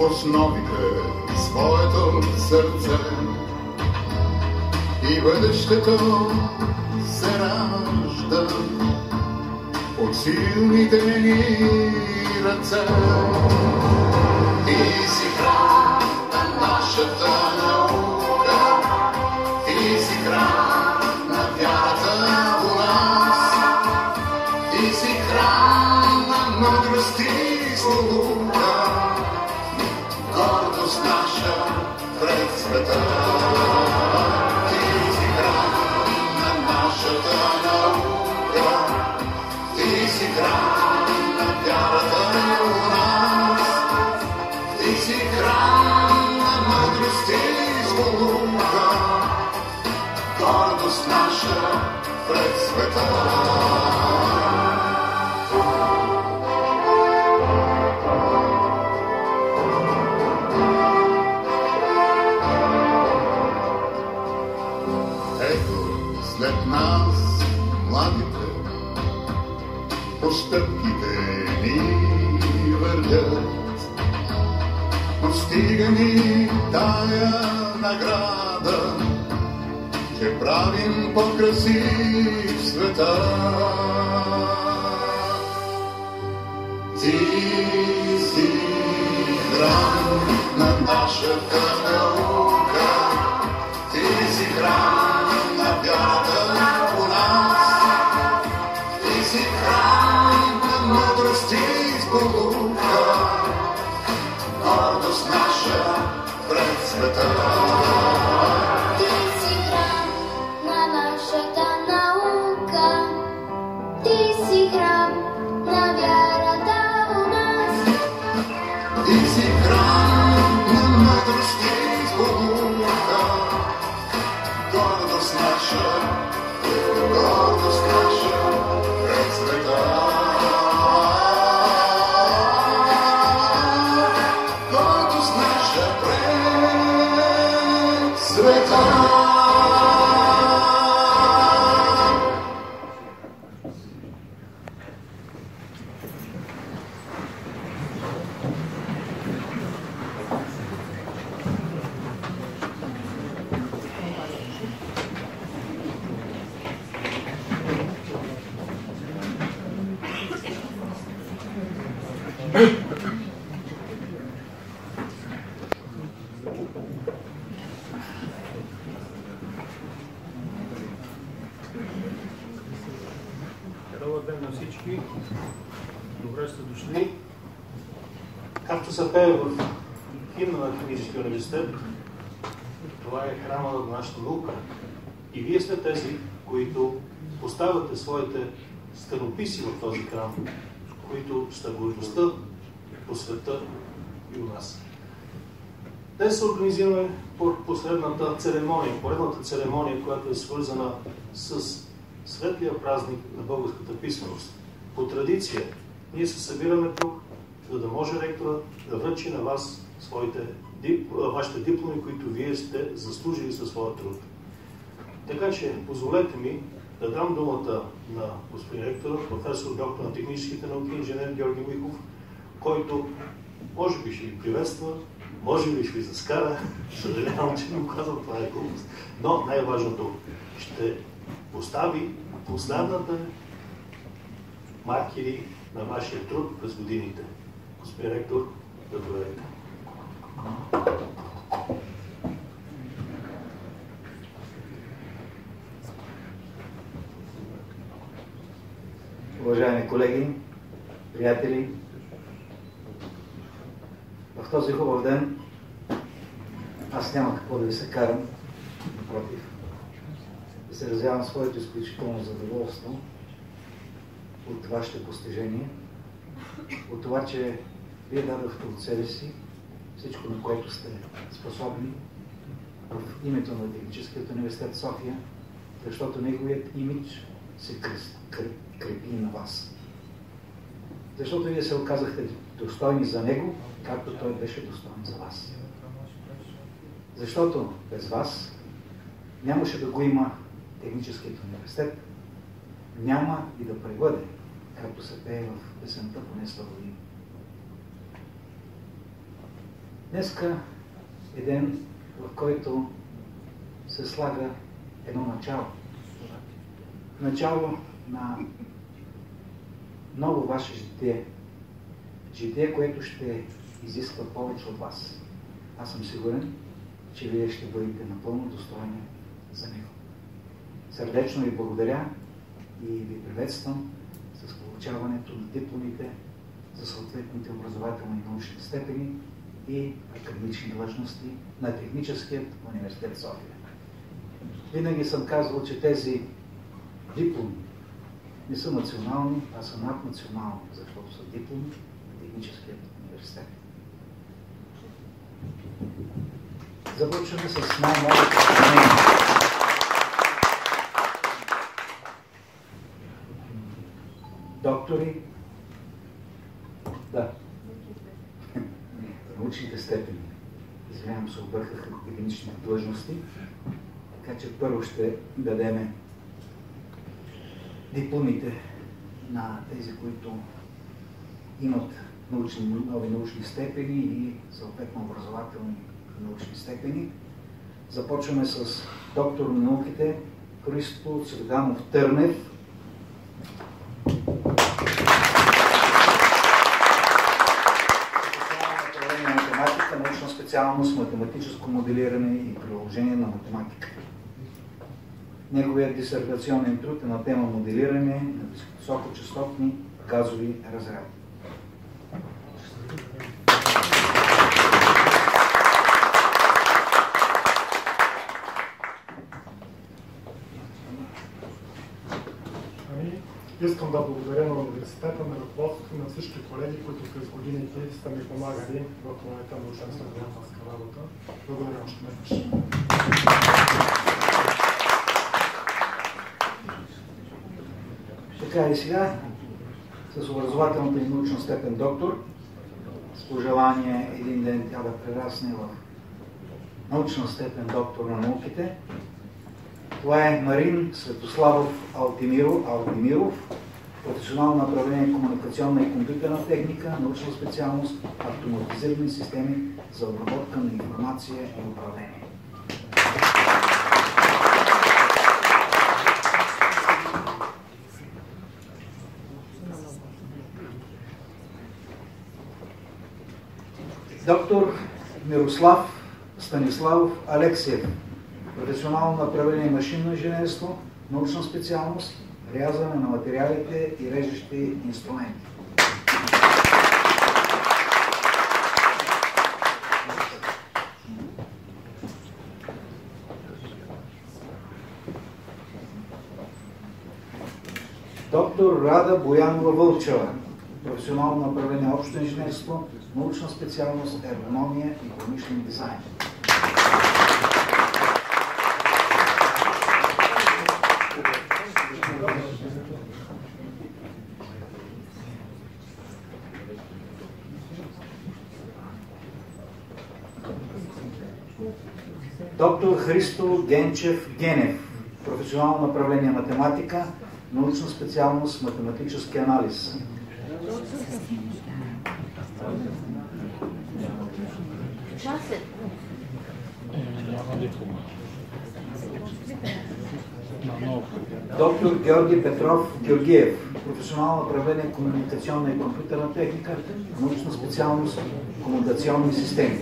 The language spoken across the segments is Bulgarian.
в основите своето сърце и бъдещето се ражда от силните ни ръце. Ти си храм на нашата гордост наша пред света. Ето след нас младите по стъпките ни вървят. Постига ни тая награда, че правим по-красив света. Ти си храм на нашата наука, ти си храм на вярата у нас, ти си храм на мъдрост и сполука, гордост наша пред света. Университет, това е храма на нашата наука. И вие сте тези, които поставяте своите стенописи в този храм, които гордостта по света и у нас. Днес организираме по последната церемония, поредната церемония, която е свързана с светлия празник на българската писменост. По традиция, ние се събираме тук, за да може ректора да връчи на вас своите, дип, вашите дипломи, които вие сте заслужили със своя труд. Така че, позволете ми да дам думата на господин ректора, професор доктор на техническите науки, инженер Георги Михов, който може би ще ви приветства, може би ще ви заскара, съжалявам, че не го казвам, това е глупост, но най-важното ще постави последната маркери на вашия труд през годините. Господин ректор, да доведете. Уважаеми колеги, приятели, в този хубав ден аз няма какво да ви се карам, напротив. Изразявам своето изключително задоволство от вашите постижения, от това, че вие дадохте от себе си всичко, на което сте способни в името на Техническият университет София, защото неговият имидж се крепи на вас. Защото вие се оказахте достойни за него, както той беше достоен за вас. Защото без вас нямаше да го има техническият университет, няма и да превъде, както се пее в песента Понесла година. Днеска е ден, в който се слага едно начало. Начало на ново ваше житие. Житие, което ще изисква повече от вас. Аз съм сигурен, че вие ще бъдете напълно достойни за него. Сърдечно ви благодаря и ви приветствам с получаването на дипломите за съответните образователни и научни степени и академични длъжности на Техническият университет София. Винаги съм казвал, че тези дипломи не са национални, а са наднационални, защото са дипломи на Техническият университет. Започваме с най-новото Доктори, да, научните степени. Извинявам се, обърках академичните длъжности. Така че първо ще дадеме дипломите на тези, които имат научни, нови научни степени и съответно образователни научни степени. Започваме с доктор на науките Христо Цветанов Търнев. математика, научна специалност, математическо моделиране и приложение на математика. Неговият дисертационен труд е на тема моделиране на високочастотни газови разряди. Искам да благодаря на университета, на ръководството, на всички колеги, които през годините са ми помагали в моята научно-изследователска работа. Благодаря още веднъж. Така и сега, с образователната и научна степен доктор, с пожелание един ден тя да прерасне в научна степен доктор на науките. Това е Марин Светославов Алтимиров, Алтимиров професионално направление комуникационна и компютърна техника, научна специалност автоматизирани системи за обработка на информация и управление. Доктор Мирослав Станиславов Алексиев, професионално направление машинно инженерство, научна специалност, рязане на материалите и режещи инструменти. Доктор Рада Боянова Вълчева, професионално направление общо инженерство, научна специалност ергономия и промишлен дизайн. Доктор Христо Генчев Генев, професионално направление математика, научна специалност математически анализ. Доктор Георги Петров Георгиев, професионално направление комуникационна и компютърна техника, научна специалност комуникационни системи.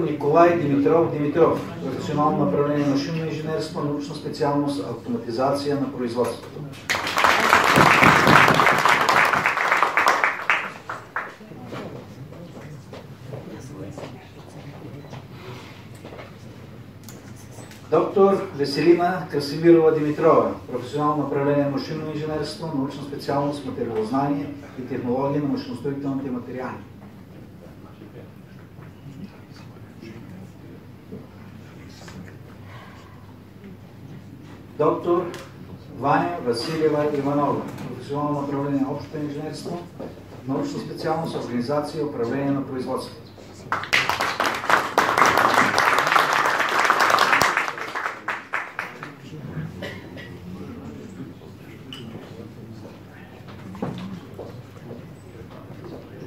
Николай Димитров Димитров, професионално направление машинно инженерство, научна специалност автоматизация на производството. Доктор Веселина Красимирова Димитрова, професионално направление машинно инженерство, научна специалност материалознание и технология на машиностроителните материали. Доктор Ваня Василева Иванова, професионално направление Общо инженерство, научна специалност, организация и управление на производството.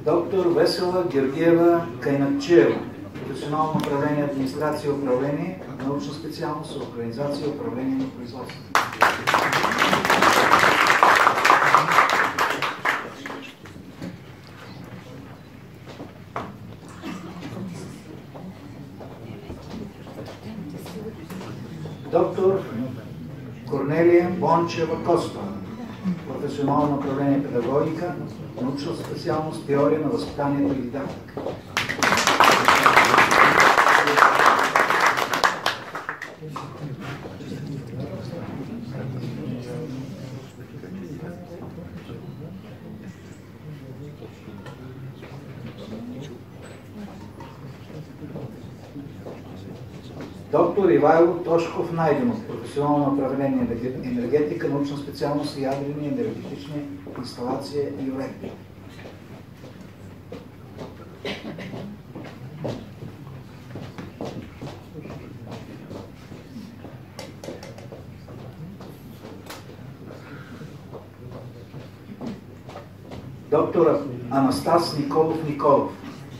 Доктор Весела Георгиева Кайнакчиева, професионално направление администрация и управление, научна специалност, организация и управление на производството. Доктор Корнелия Бончева Костова, професионално направление педагогика, научна специалност теория на възпитанието и дидактика. Доктор Ивайло Тошков Найденов, професионално направление енергетика, научна специалност ядрени енергетични инсталации и уредби. Доктор Анастас Николов Николов,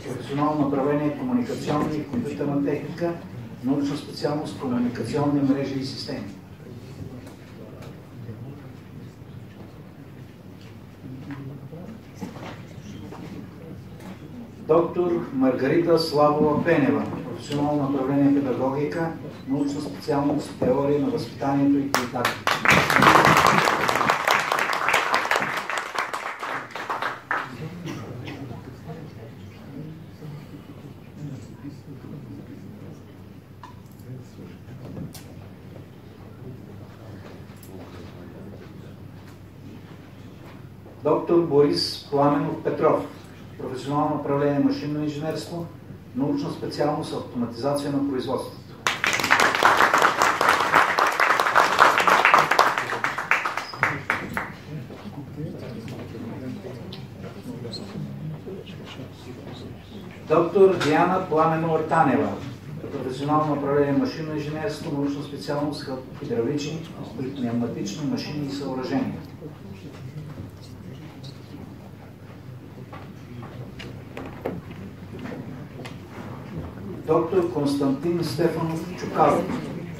професионално направление комуникационна и компютърна техника, научна специалност комуникационни мрежи и системи. Доктор Маргарита Славова Пенева, професионално направление педагогика, научна специалност теория на възпитанието и дидактика. Доктор Борис Пламенов Петров, професионално направление машинно инженерство, научна специалност автоматизация на производството. Доктор Диана Пламенова Танева, професионално направление машинно инженерство, научна специалност хидравлични и пневматични машини и съоръжения. Доктор Константин Стефанов Чукалов,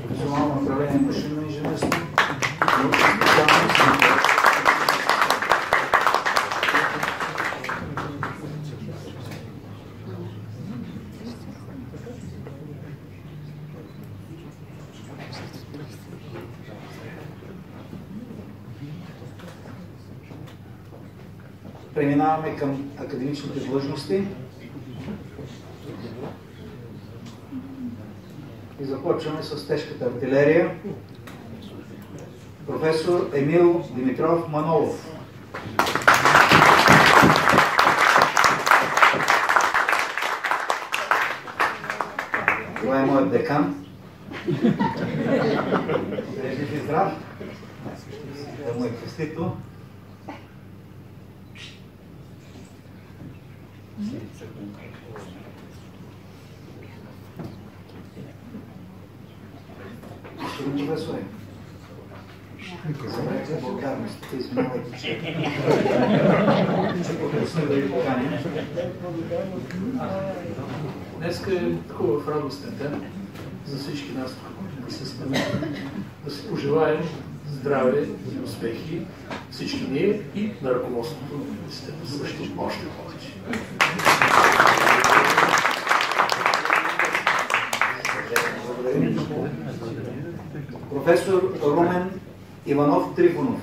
професионално направление машинно инженерство, Преминаваме към академичните длъжности. И започваме с тежката артилерия. Професор Емил Димитров Манолов. Това е моят декан. Жив и здрав. Да му е крестито. Господин професоре, Събрайте благодарностите, извинявайте, че че пропуснах да ви поканя. Днес е хубав радостен ден за всички нас, тук присъстваме, да си пожелаем здраве и успехи всички ние и на ръководството на университета. Също още повече. Професор Румен Иванов Трифонов.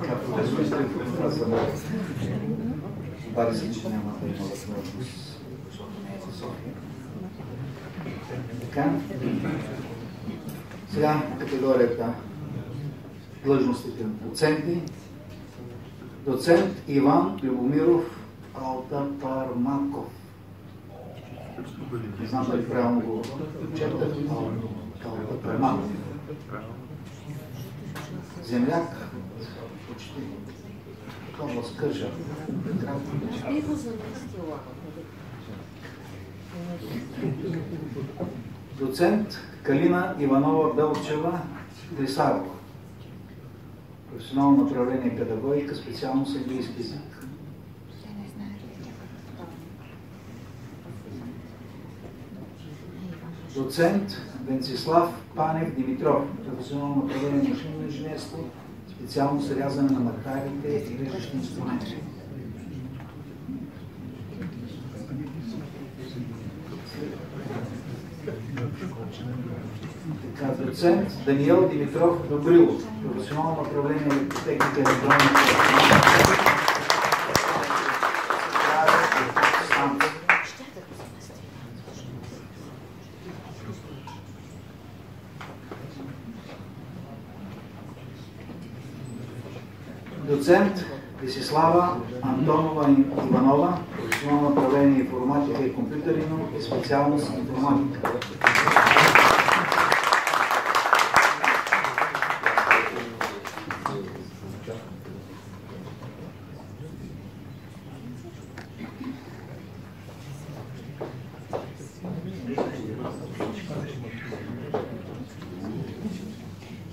Така, Бари се, че няма да има възможност, защото. Така. Сега категорията длъжностите на доценти. Доцент Иван Любомиров Алтапармаков. Не знам дали правилно го чета, Калпатърман. Земляк, почти. Това скържа. Доцент Калина Иванова Белчева Трисарова. Професионално направление педагогика, специалност английски език. Доцент Венцислав Панев Димитров. Професионално направление машинно инженерство, специалност рязане на материалите и режещи инструменти. Така, доцент Даниел Димитров Добрилов, професионално направление електротехника и електроника. Доцент Десислава Антонова Иванова, професионално направление информатика и компютърни науки, специалност информатика.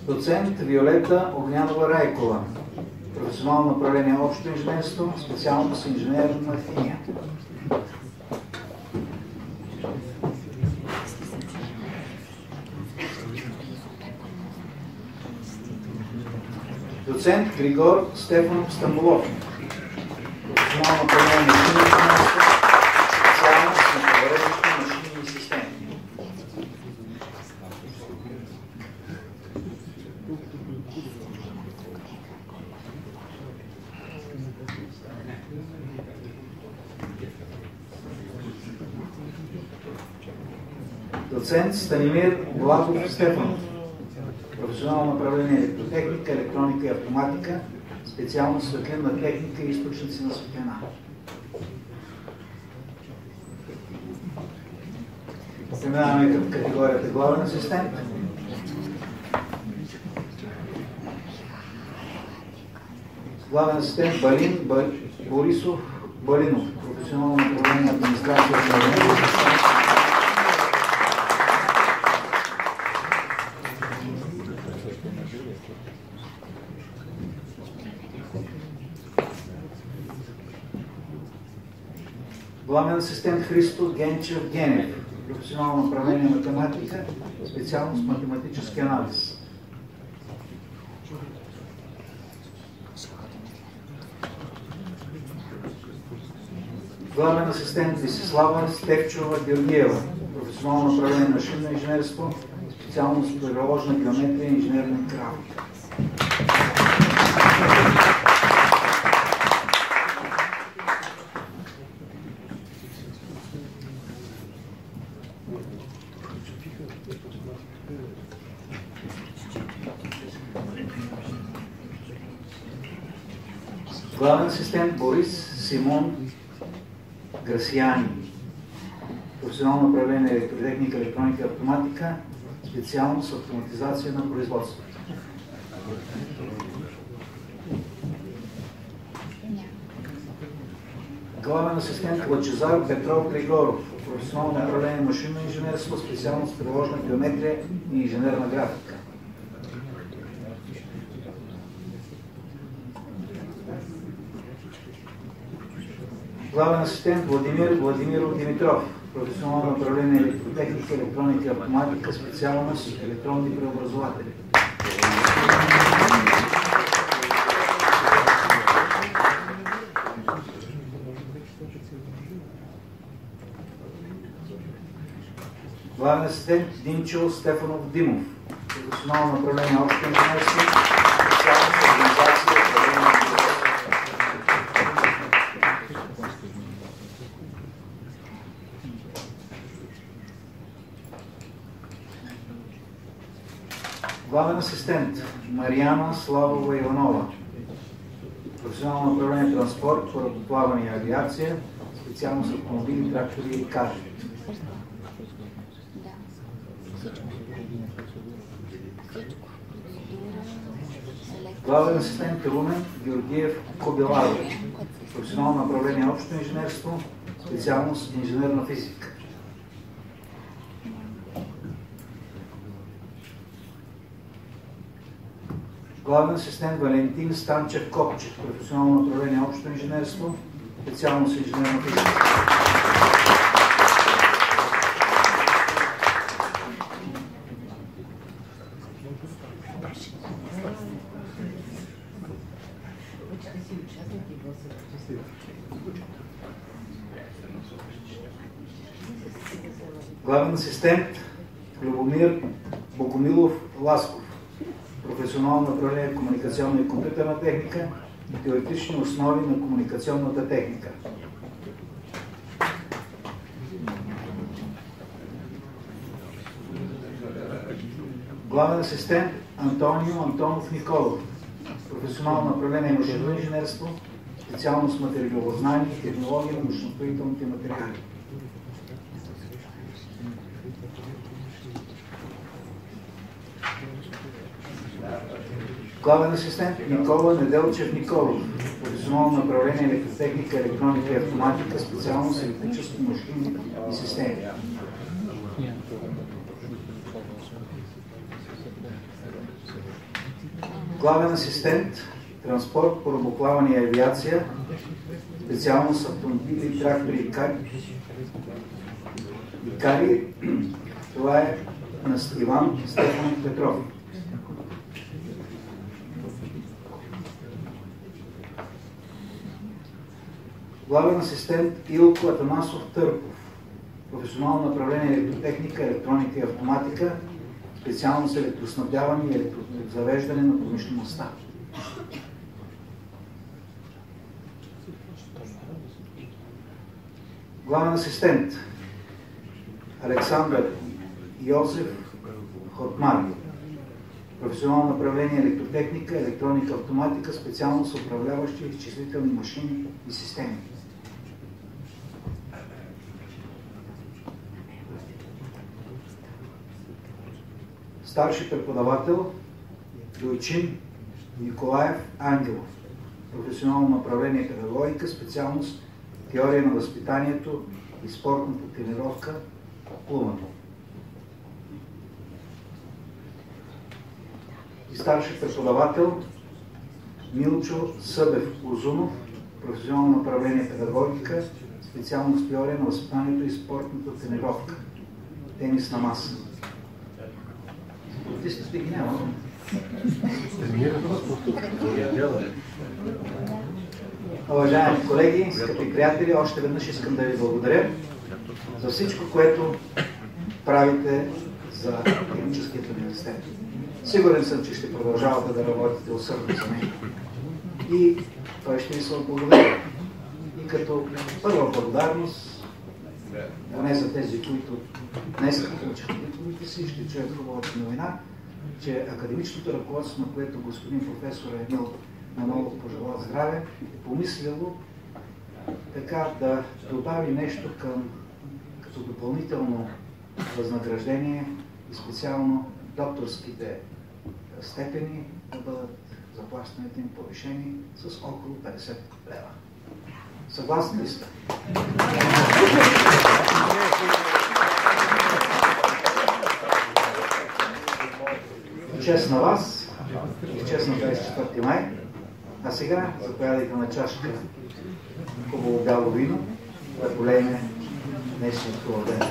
Доцент Виолета Огнянова Райкова. Професионално направление общо инженерство, специалност инженерна химия. Доцент Григор Стефанов Стамбулов. Професионално направление машинно инженерство, специалност на повредещи машинни системи. Доцент Станимир Владов Стефанов. Професионално направление електротехника, електроника и автоматика, специалност светлинна техника и източници на светлина. Преминаваме към категорията главен асистент. Главен асистент Балин Ба- Борисов Балинов, професионално направление администрация и управление. Главен асистент Христо Генчев Генев, професионално направление математика, специалност математически анализ. Главен асистент Десислава Стевчова Георгиева, професионално направление машинно инженерство, специалност приложна геометрия и инженерна графика. Главен асистент Борис Симон Грасияни. Професионално направление електротехника, електроника и автоматика, специалност автоматизация на производството. Главен асистент Лачезар Петров Григоров. Професионално направление машинно инженерство, специалност приложна геометрия и инженерна графика. Главен асистент Владимир Владимиров Димитров. Професионално направление електротехника, електроника и автоматика, специалност електронни преобразователи. Главен асистент Димчо Стефанов Димов. Професионално направление общо инженерство, специалност организация и управление на производството. Главен асистент Мариана Славова Иванова. Професионално направление транспорт, корабоплаване и авиация, специално с автомобили, трактори и електро. Главен асистент Румен Георгиев Кобеларов. Професионално направление общо инженерство, специалност инженерна физика. Главен асистент Валентин Станчев Копчев, професионално направление общо инженерство, специалност инженерна физика. Главен асистент Любомир Богомилов Ласков. Професионално направление комуникационна и компютърна техника и теоретични основи на комуникационната техника. Главен асистент Антонио Антонов Николов. Професионално направление машинно инженерство, специалност материалознание и технология на машиностроителните материали. Главен асистент Никола Неделчев Николов. Професионално направление електротехника, електроника и автоматика, специалност електрически машини и системи. Главен асистент транспорт, корабоплаване и авиация, специалност автомобили, трактори и кари. И кари. Това е на Иван Стефан Петров. Главен асистент Илко Атанасов Търков. Професионално направление електротехника, електроника и автоматика, специалност електроснабдяване и електрозавеждане на промишлеността. Главен асистент Александър Йозеф Хотмар. Професионално направление електротехника, електроника, автоматика, специалност управляващи изчислителни машини и системи. Старши преподавател Дойчин Николаев Ангелов. Професионално направление педагогика, специалност теория на възпитанието и спортната тренировка плуване. И старши преподавател Милчо Събев Озунов, професионално направление педагогика, специалност теория на възпитанието и спортната тренировка. Тенис на маса. Спортистите ги няма. Уважаеми колеги, скъпи приятели, още веднъж искам да ви благодаря за всичко, което правите за Техническият университет. Сигурен съм, че ще продължавате да работите усърдно за него. И той ще ви се отблагодаря. И като първа благодарност, поне за тези, които днес получиха дипломите си, ще чуят хубавата новина, че академичното ръководство, на което господин професор Емил Манолов пожела здраве, е помислило така да добави нещо към като допълнително възнаграждение и специално докторските степени да бъдат заплащането им повишени с около 50 лева. Съгласни ли сте? Чест на вас и чест на 24 май. А сега заповядайте на чашка хубаво бяло вино, да полееме днешният хубав ден.